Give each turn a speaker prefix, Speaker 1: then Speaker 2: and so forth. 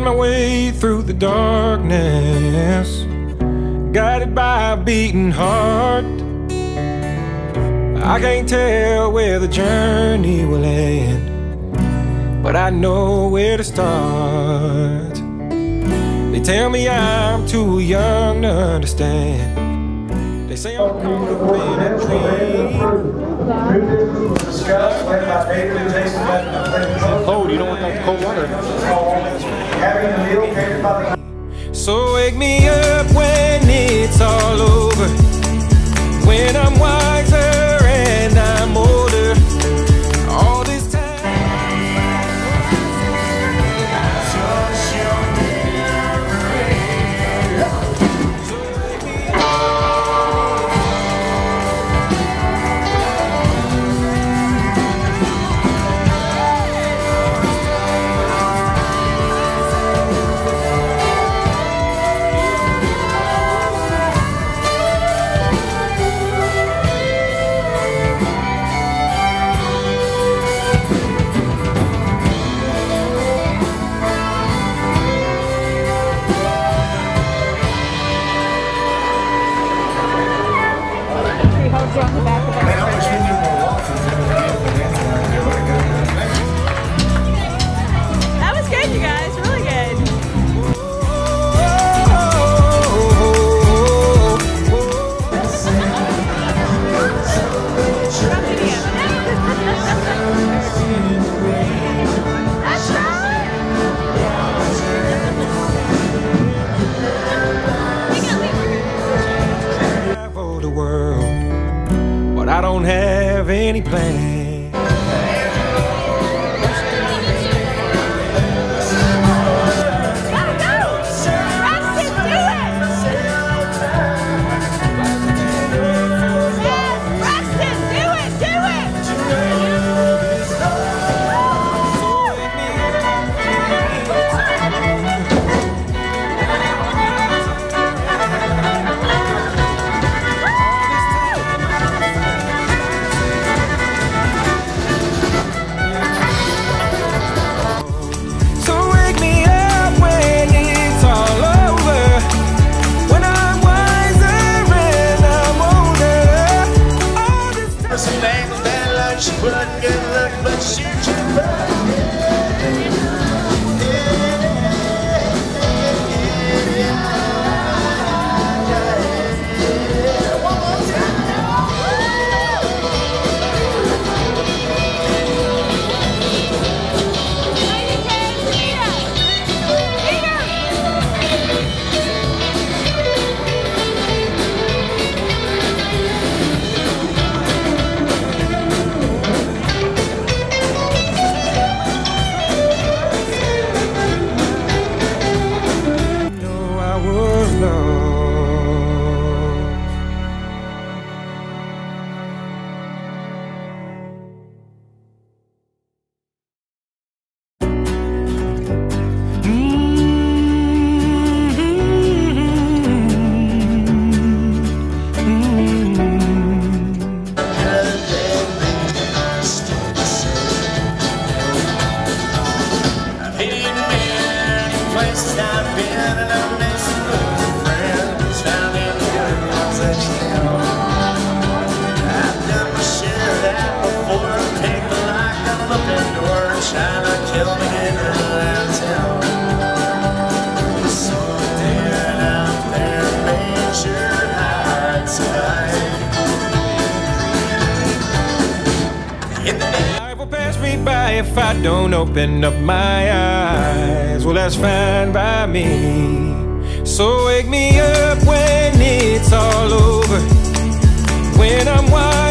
Speaker 1: Feeling my way through the darkness, guided by a beating heart. I can't tell where the journey will end, but I know where to start. They tell me I'm too young to understand. They say I'm caught up in a dream.
Speaker 2: Cold, you don't want that cold water.
Speaker 1: So wake me up when have any plans.
Speaker 3: Places I've been, and
Speaker 1: if I don't open up my eyes. Well, that's fine by me. So wake me up when it's all over. When I'm wiser